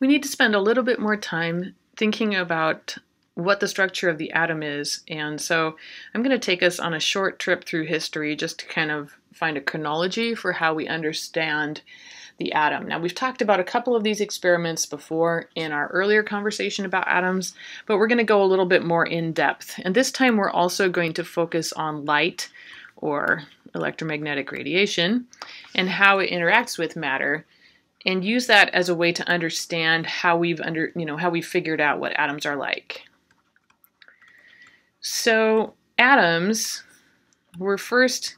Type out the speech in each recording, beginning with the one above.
we need to spend a little bit more time thinking about what the structure of the atom is. And so I'm going to take us on a short trip through history just to kind of find a chronology for how we understand the atom. Now, we've talked about a couple of these experiments before in our earlier conversation about atoms, but we're going to go a little bit more in depth. And this time we're also going to focus on light or electromagnetic radiation and how it interacts with matter and use that as a way to understand how we've under you know how we figured out what atoms are like. So atoms were first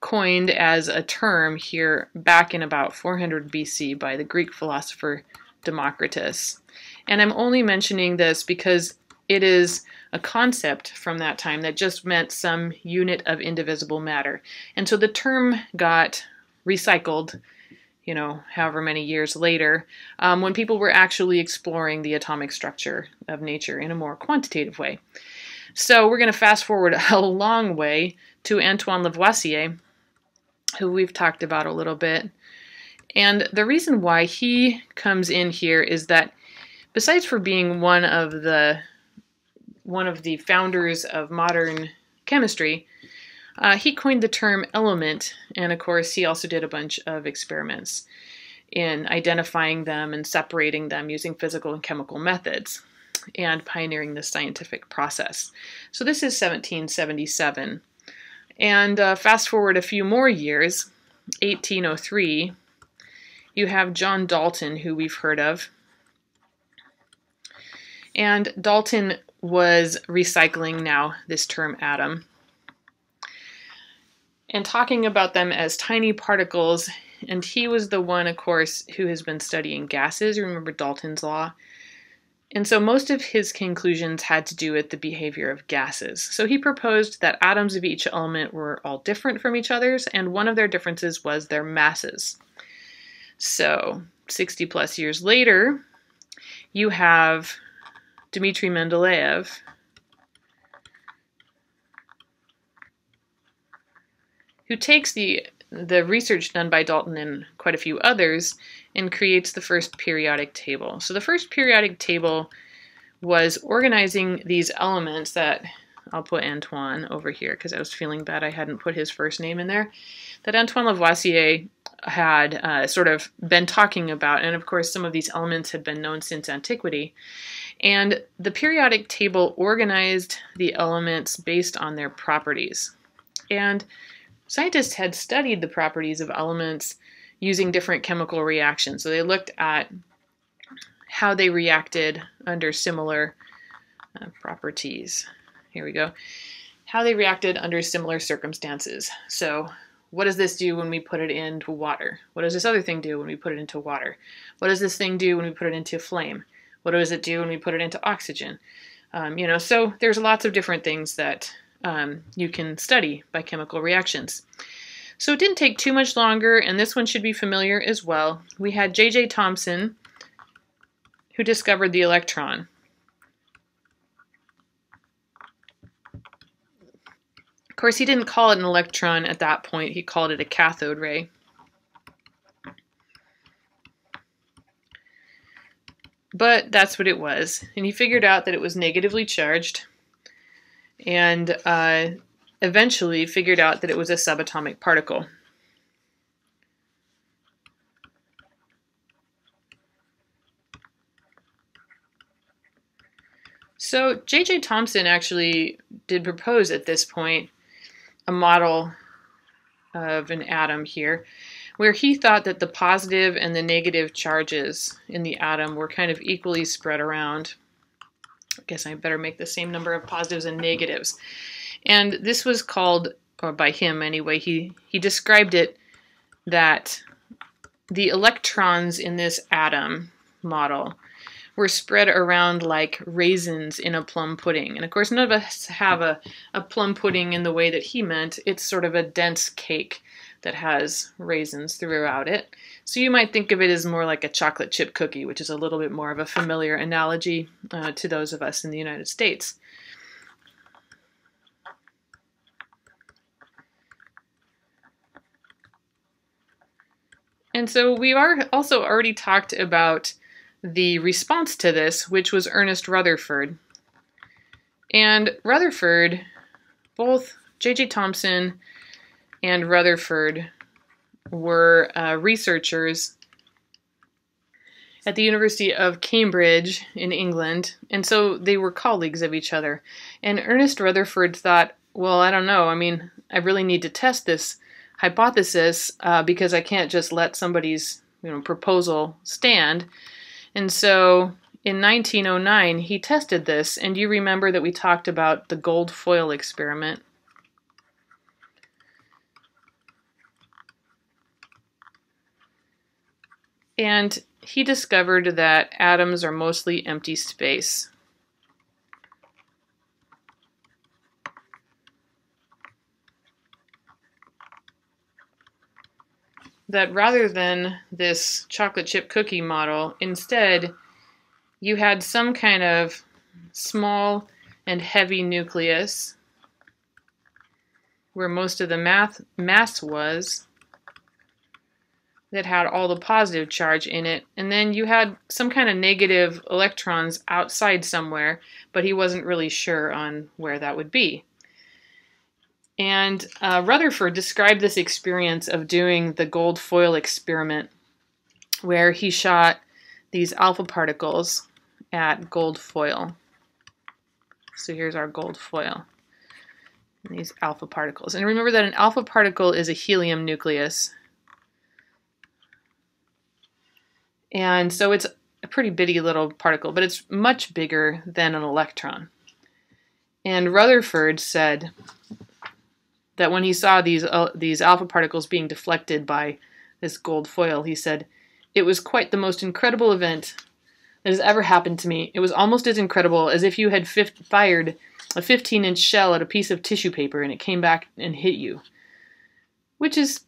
coined as a term here back in about 400 BC by the Greek philosopher Democritus. And I'm only mentioning this because it is a concept from that time that just meant some unit of indivisible matter. And so the term got recycled, you know, however many years later, um, when people were actually exploring the atomic structure of nature in a more quantitative way. So we're going to fast forward a long way to Antoine Lavoisier, who we've talked about a little bit. And the reason why he comes in here is that besides for being one of the one of the founders of modern chemistry, uh, he coined the term element, and of course, he also did a bunch of experiments in identifying them and separating them using physical and chemical methods and pioneering the scientific process. So, this is 1777. And uh, fast forward a few more years, 1803, you have John Dalton, who we've heard of. And Dalton was recycling now this term atom and talking about them as tiny particles. And he was the one, of course, who has been studying gases. Remember Dalton's law? And so most of his conclusions had to do with the behavior of gases. So he proposed that atoms of each element were all different from each other's, and one of their differences was their masses. So 60 plus years later, you have Dmitry Mendeleev, who takes the the research done by Dalton and quite a few others and creates the first periodic table. So the first periodic table was organizing these elements that I'll put Antoine over here because I was feeling bad I hadn't put his first name in there, that Antoine Lavoisier had uh, sort of been talking about. And of course, some of these elements had been known since antiquity. And the periodic table organized the elements based on their properties. And scientists had studied the properties of elements using different chemical reactions. So they looked at how they reacted under similar uh, properties. Here we go. How they reacted under similar circumstances. So what does this do when we put it into water? What does this other thing do when we put it into water? What does this thing do when we put it into flame? What does it do when we put it into oxygen? Um, you know, so there's lots of different things that um, you can study by chemical reactions. So it didn't take too much longer, and this one should be familiar as well. We had J.J. Thomson, who discovered the electron. Of course, he didn't call it an electron at that point. He called it a cathode ray. But that's what it was. And he figured out that it was negatively charged. And uh, eventually figured out that it was a subatomic particle. So J.J. Thomson actually did propose at this point a model of an atom here where he thought that the positive and the negative charges in the atom were kind of equally spread around. I guess I better make the same number of positives and negatives. And this was called, or by him anyway, he, he described it that the electrons in this atom model were spread around like raisins in a plum pudding. And of course, none of us have a, a plum pudding in the way that he meant. It's sort of a dense cake that has raisins throughout it. So you might think of it as more like a chocolate chip cookie, which is a little bit more of a familiar analogy uh, to those of us in the United States. And so we are also already talked about the response to this, which was Ernest Rutherford. And Rutherford, both J.J. Thomson and Rutherford were uh, researchers at the University of Cambridge in England, and so they were colleagues of each other. And Ernest Rutherford thought, well, I don't know. I mean, I really need to test this hypothesis uh, because I can't just let somebody's you know proposal stand. And so in 1909, he tested this, and you remember that we talked about the gold foil experiment. And he discovered that atoms are mostly empty space. That rather than this chocolate chip cookie model, instead you had some kind of small and heavy nucleus where most of the math, mass was that had all the positive charge in it. And then you had some kind of negative electrons outside somewhere, but he wasn't really sure on where that would be. And uh, Rutherford described this experience of doing the gold foil experiment, where he shot these alpha particles at gold foil. So here's our gold foil. these alpha particles. And remember that an alpha particle is a helium nucleus. And so it's a pretty bitty little particle, but it's much bigger than an electron. And Rutherford said that when he saw these uh, these alpha particles being deflected by this gold foil, he said, "It was quite the most incredible event that has ever happened to me. It was almost as incredible as if you had fired a 15-inch shell at a piece of tissue paper and it came back and hit you." Which is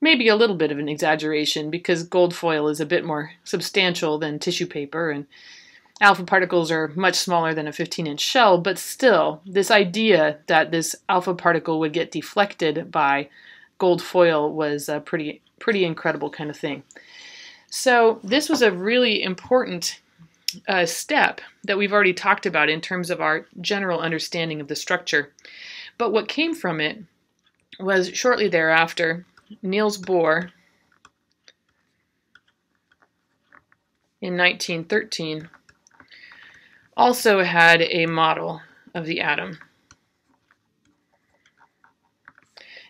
maybe a little bit of an exaggeration because gold foil is a bit more substantial than tissue paper and alpha particles are much smaller than a 15 inch shell, but still, this idea that this alpha particle would get deflected by gold foil was a pretty, pretty incredible kind of thing. So, this was a really important uh, step that we've already talked about in terms of our general understanding of the structure. But what came from it was shortly thereafter, Niels Bohr in 1913 also had a model of the atom.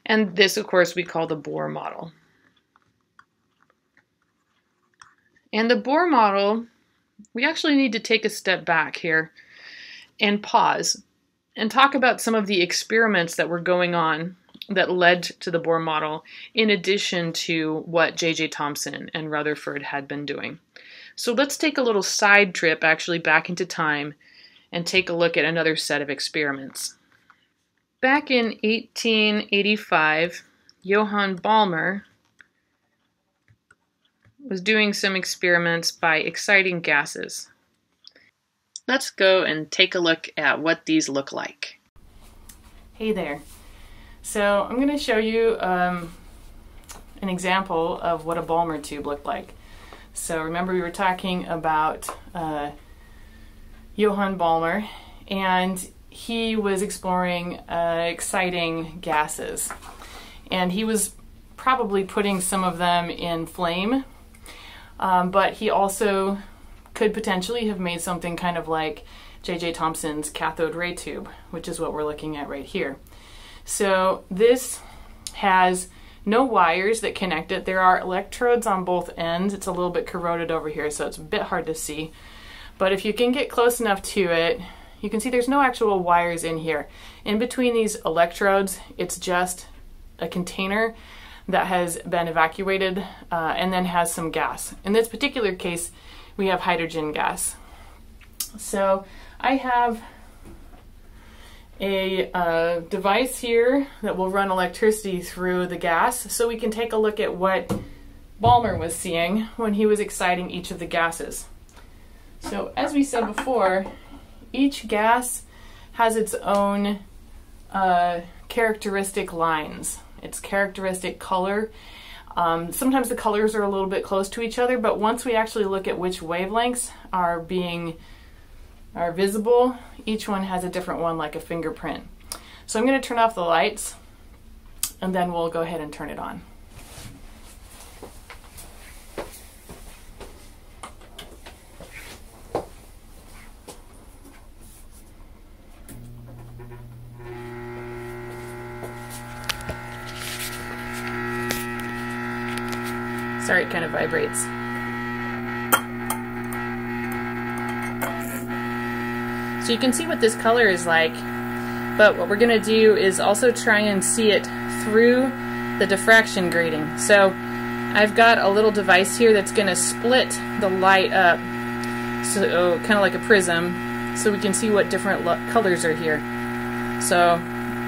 And this, of course, we call the Bohr model. And the Bohr model, we actually need to take a step back here and pause and talk about some of the experiments that were going on that led to the Bohr model, in addition to what J.J. Thomson and Rutherford had been doing. So let's take a little side trip actually back into time and take a look at another set of experiments. Back in 1885, Johann Balmer was doing some experiments by exciting gases. Let's go and take a look at what these look like. Hey there. So I'm going to show you um, an example of what a Balmer tube looked like. So remember we were talking about uh, Johann Balmer and he was exploring uh, exciting gases. And he was probably putting some of them in flame, um, but he also could potentially have made something kind of like J.J. Thomson's cathode ray tube, which is what we're looking at right here. So this has no wires that connect it. There are electrodes on both ends. It's a little bit corroded over here, so it's a bit hard to see. But if you can get close enough to it, you can see there's no actual wires in here. In between these electrodes, it's just a container that has been evacuated uh, and then has some gas. In this particular case, we have hydrogen gas. So I have a uh, device here that will run electricity through the gas so we can take a look at what Balmer was seeing when he was exciting each of the gases. So as we said before, each gas has its own uh, characteristic lines, its characteristic color, Um, sometimes the colors are a little bit close to each other, but once we actually look at which wavelengths are being are visible, each one has a different one like a fingerprint. So I'm going to turn off the lights and then we'll go ahead and turn it on. Sorry, it kind of vibrates. So you can see what this color is like, but what we're going to do is also try and see it through the diffraction grating. So I've got a little device here that's going to split the light up, so kind of like a prism, so we can see what different colors are here. So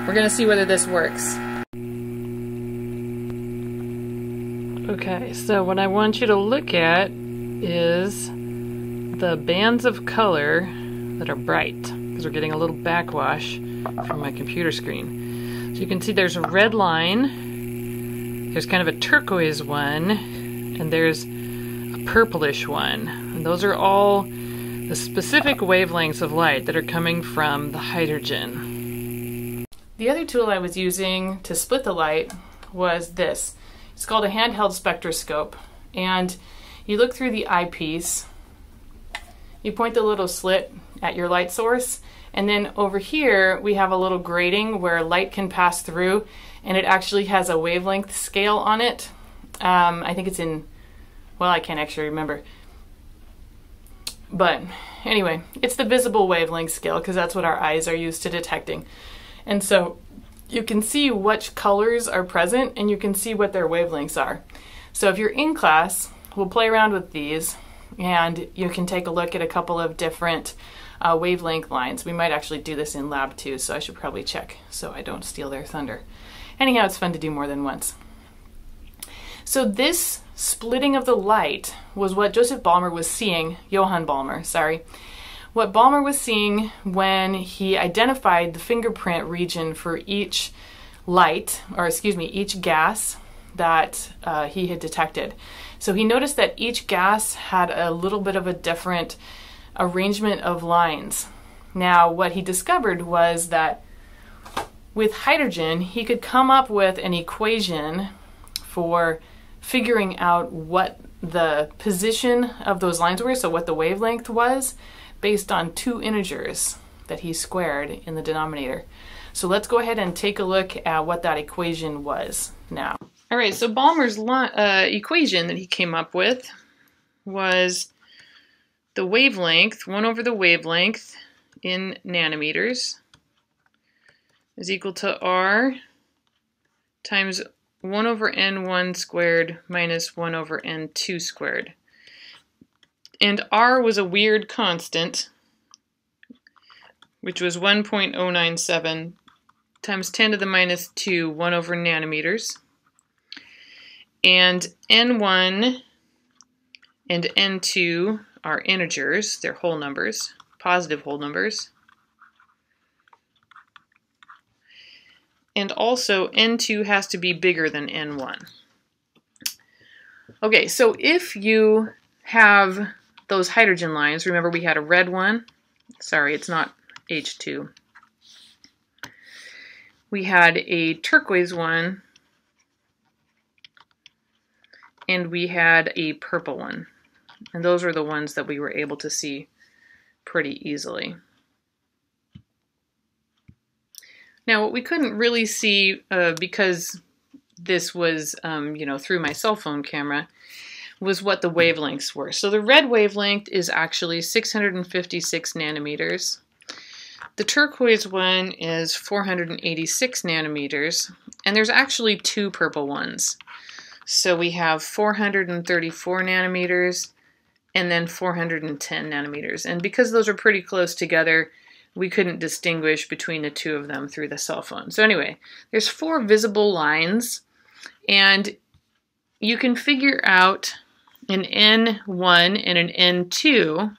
we're going to see whether this works. Okay, so what I want you to look at is the bands of color that are bright, because we're getting a little backwash from my computer screen. So you can see there's a red line, there's kind of a turquoise one, and there's a purplish one. And those are all the specific wavelengths of light that are coming from the hydrogen. The other tool I was using to split the light was this. It's called a handheld spectroscope. And you look through the eyepiece, you point the little slit at your light source, and then over here we have a little grating where light can pass through, and it actually has a wavelength scale on it. Um, I think it's in, well, I can't actually remember. But anyway, it's the visible wavelength scale because that's what our eyes are used to detecting. And so you can see which colors are present and you can see what their wavelengths are. So if you're in class, we'll play around with these and you can take a look at a couple of different uh, wavelength lines. We might actually do this in lab too, so I should probably check so I don't steal their thunder. Anyhow, it's fun to do more than once. So this splitting of the light was what Joseph Balmer was seeing, Johann Balmer, sorry, what Balmer was seeing when he identified the fingerprint region for each light, or excuse me, each gas that uh, he had detected. So he noticed that each gas had a little bit of a different arrangement of lines. Now, what he discovered was that with hydrogen, he could come up with an equation for figuring out what the position of those lines were, so what the wavelength was, based on two integers that he squared in the denominator. So let's go ahead and take a look at what that equation was now. All right, so Balmer's uh, equation that he came up with was the wavelength, 1 over the wavelength in nanometers is equal to r times 1 over n1 squared minus 1 over n2 squared and r was a weird constant, which was 1.097 times 10 to the minus 2, 1 over nanometers. And n1 and n2 are integers, they're whole numbers, positive whole numbers. And also n2 has to be bigger than n1. Okay, so if you have those hydrogen lines, remember we had a red one. Sorry, it's not H2. We had a turquoise one. And we had a purple one. And those are the ones that we were able to see pretty easily. Now, what we couldn't really see uh, because this was, um, you know, through my cell phone camera, was what the wavelengths were. So the red wavelength is actually 656 nanometers. The turquoise one is 486 nanometers, and there's actually two purple ones. So we have 434 nanometers and then 410 nanometers. And because those are pretty close together, we couldn't distinguish between the two of them through the cell phone. So anyway, there's four visible lines, and you can figure out an N1 and an N2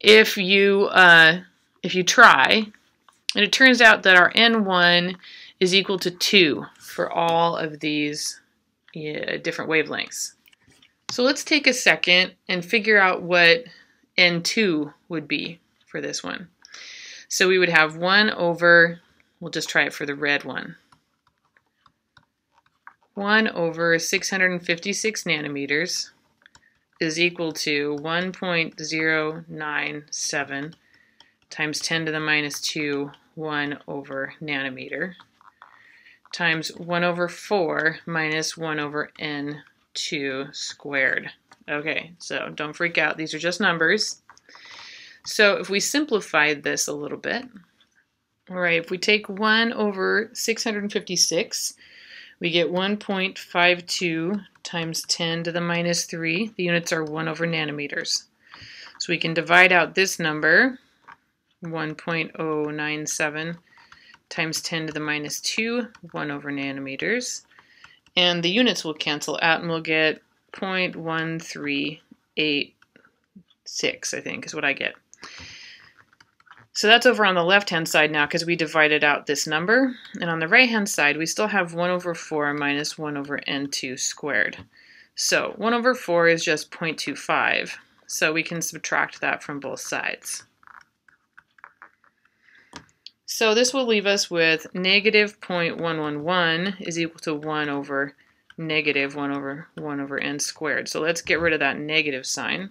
if you uh, if you try. And it turns out that our N1 is equal to 2 for all of these yeah, different wavelengths. So let's take a second and figure out what N2 would be for this one. So we would have 1 over, we'll just try it for the red one. 1 over 656 nanometers is equal to 1.097 times 10 to the minus 2, 1 over nanometer, times 1 over 4 minus 1 over n2 squared. Okay, so don't freak out. These are just numbers. So if we simplify this a little bit, all right, if we take 1 over 656, we get 1.52 times 10 to the minus 3. The units are 1 over nanometers. So we can divide out this number, 1.097 times 10 to the minus 2, 1 over nanometers. And the units will cancel out and we'll get 0.1386, I think, is what I get. So that's over on the left-hand side now because we divided out this number. And on the right-hand side, we still have 1 over 4 minus 1 over n2 squared. So 1 over 4 is just 0.25. So we can subtract that from both sides. So this will leave us with negative 0.111 is equal to 1 over negative 1 over 1 over n squared. So let's get rid of that negative sign.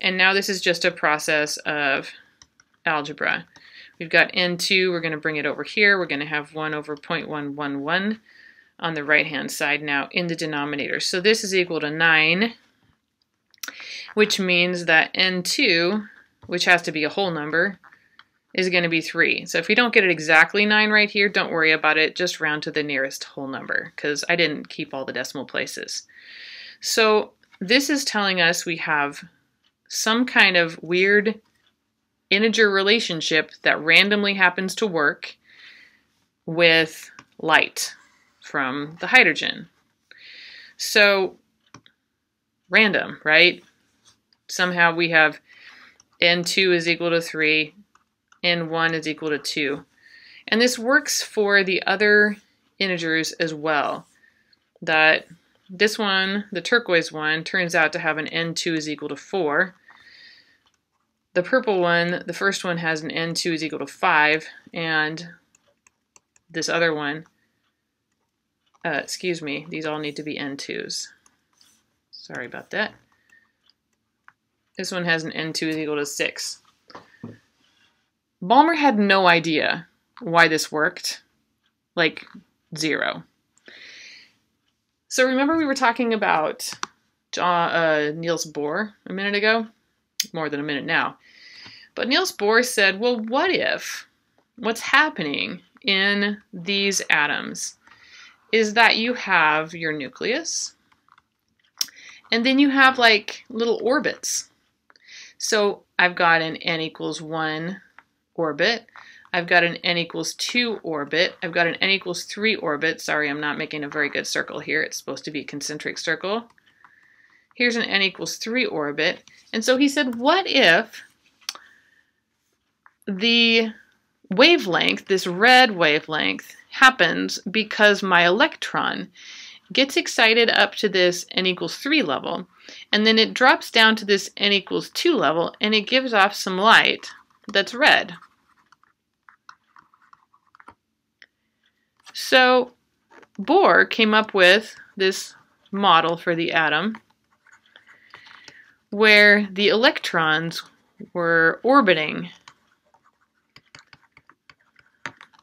And now this is just a process of algebra. We've got n2, we're going to bring it over here. We're going to have 1 over 0.111 on the right-hand side now in the denominator. So this is equal to 9, which means that n2, which has to be a whole number, is going to be 3. So if we don't get it exactly 9 right here, don't worry about it. Just round to the nearest whole number because I didn't keep all the decimal places. So this is telling us we have some kind of weird integer relationship that randomly happens to work with light from the hydrogen. So, random, right? Somehow we have n2 is equal to 3, n1 is equal to 2. And this works for the other integers as well. That this one, the turquoise one, turns out to have an n2 is equal to 4, the purple one, the first one has an n2 is equal to 5, and this other one, uh, excuse me, these all need to be n2s. Sorry about that. This one has an n2 is equal to 6. Balmer had no idea why this worked. Like, zero. So remember we were talking about uh, Niels Bohr a minute ago? more than a minute now. But Niels Bohr said, well, what if what's happening in these atoms is that you have your nucleus and then you have like little orbits. So I've got an n equals 1 orbit. I've got an n equals 2 orbit. I've got an n equals 3 orbit. Sorry, I'm not making a very good circle here. It's supposed to be a concentric circle. Here's an n equals 3 orbit. And so he said, what if the wavelength, this red wavelength, happens because my electron gets excited up to this n equals 3 level, and then it drops down to this n equals 2 level, and it gives off some light that's red. So Bohr came up with this model for the atom where the electrons were orbiting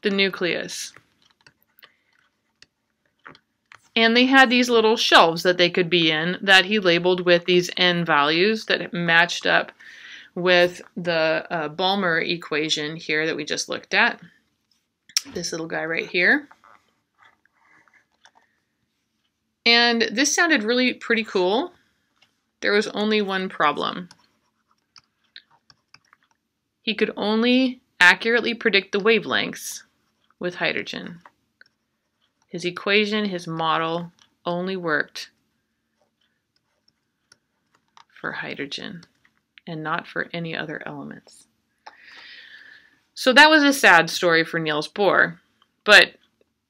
the nucleus. And they had these little shelves that they could be in that he labeled with these n values that matched up with the uh, Balmer equation here that we just looked at. This little guy right here. And this sounded really pretty cool. There was only one problem. He could only accurately predict the wavelengths with hydrogen. His equation, his model, only worked for hydrogen and not for any other elements. So that was a sad story for Niels Bohr, but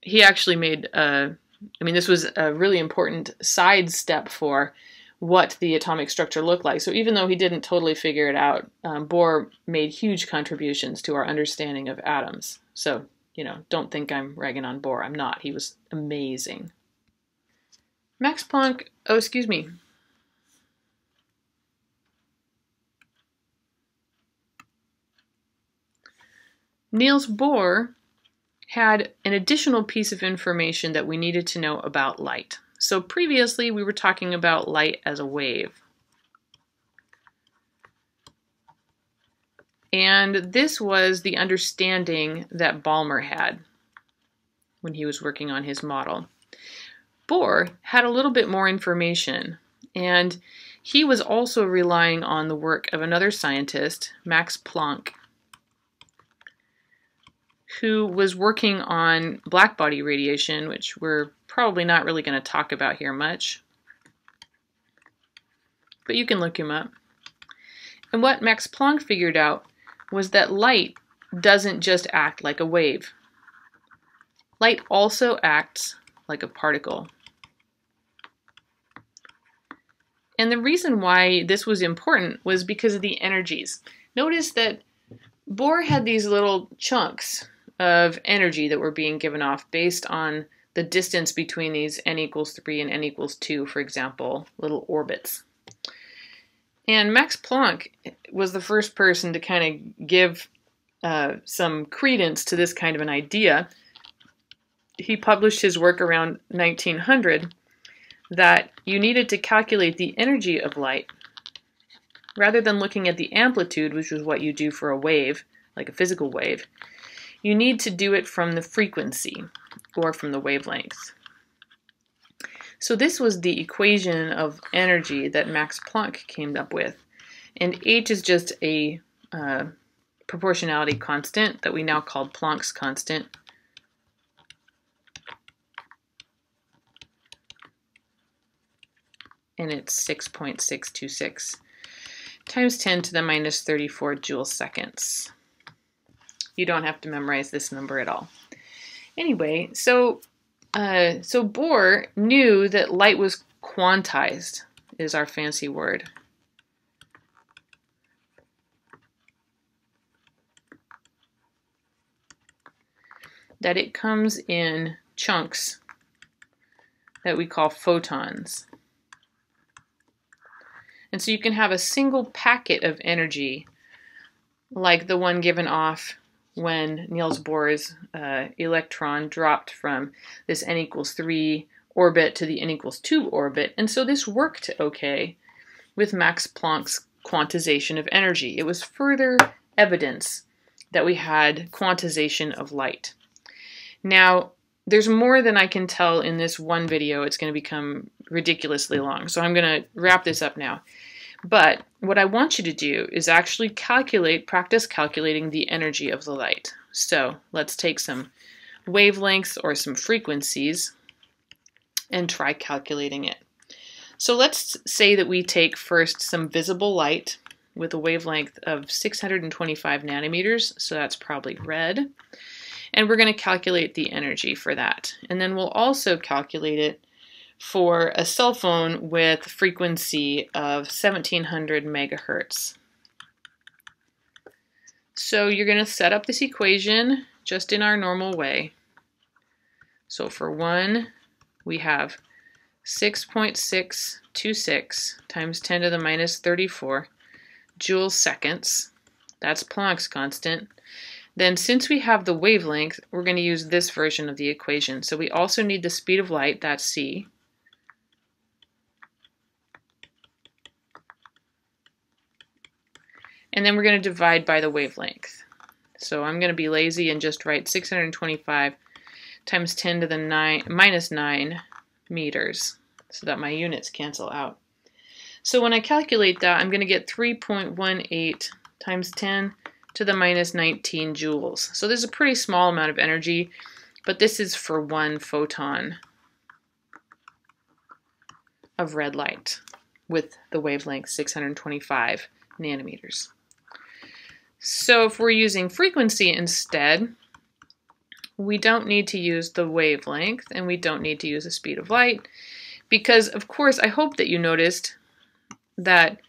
he actually made a I mean, this was a really important sidestep for what the atomic structure looked like. So even though he didn't totally figure it out, um, Bohr made huge contributions to our understanding of atoms. So, you know, don't think I'm ragging on Bohr. I'm not. He was amazing. Max Planck, oh, excuse me. Niels Bohr had an additional piece of information that we needed to know about light. So previously we were talking about light as a wave. And this was the understanding that Balmer had when he was working on his model. Bohr had a little bit more information, and he was also relying on the work of another scientist, Max Planck, who was working on blackbody radiation, which we're probably not really going to talk about here much. But you can look him up. And what Max Planck figured out was that light doesn't just act like a wave. Light also acts like a particle. And the reason why this was important was because of the energies. Notice that Bohr had these little chunks of energy that were being given off based on the distance between these n equals 3 and n equals 2, for example, little orbits. And Max Planck was the first person to kind of give uh, some credence to this kind of an idea. He published his work around 1900 that you needed to calculate the energy of light rather than looking at the amplitude, which is what you do for a wave, like a physical wave you need to do it from the frequency or from the wavelength. So this was the equation of energy that Max Planck came up with. And h is just a uh, proportionality constant that we now call Planck's constant. And it's 6.626 times 10 to the minus 34 joule seconds. You don't have to memorize this number at all. Anyway, so uh, so Bohr knew that light was quantized, is our fancy word. That it comes in chunks that we call photons. And so you can have a single packet of energy like the one given off when Niels Bohr's uh, electron dropped from this n equals 3 orbit to the n equals 2 orbit. And so this worked okay with Max Planck's quantization of energy. It was further evidence that we had quantization of light. Now, there's more than I can tell in this one video. It's going to become ridiculously long. So I'm going to wrap this up now. But what I want you to do is actually calculate, practice calculating the energy of the light. So let's take some wavelengths or some frequencies and try calculating it. So let's say that we take first some visible light with a wavelength of 625 nanometers, so that's probably red. And we're going to calculate the energy for that. And then we'll also calculate it for a cell phone with frequency of 1700 megahertz. So you're going to set up this equation just in our normal way. So for 1, we have 6.626 times 10 to the minus 34 joules seconds. That's Planck's constant. Then since we have the wavelength, we're going to use this version of the equation. So we also need the speed of light, that's c. And then we're going to divide by the wavelength. So I'm going to be lazy and just write 625 times 10 to the 9 minus 9 meters so that my units cancel out. So when I calculate that, I'm going to get 3.18 times 10 to the minus 19 joules. So this is a pretty small amount of energy, but this is for one photon of red light with the wavelength 625 nanometers. So if we're using frequency instead, we don't need to use the wavelength and we don't need to use the speed of light because, of course, I hope that you noticed that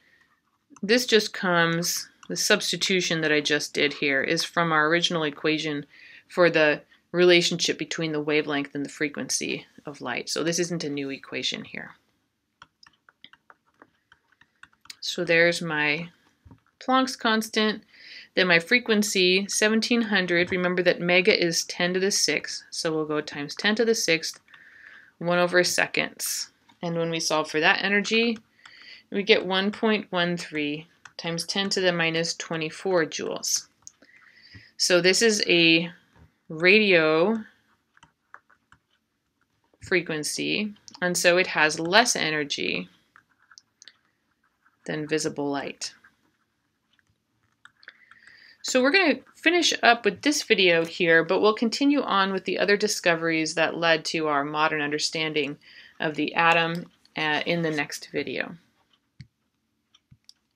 this just comes, the substitution that I just did here is from our original equation for the relationship between the wavelength and the frequency of light. So this isn't a new equation here. So there's my Planck's constant. Then my frequency, 1700. Remember that mega is 10 to the 6th. So we'll go times 10 to the 6th, 1 over seconds. And when we solve for that energy, we get 1.13 times 10 to the minus 24 joules. So this is a radio frequency, and so it has less energy than visible light. So we're going to finish up with this video here, but we'll continue on with the other discoveries that led to our modern understanding of the atom uh, in the next video.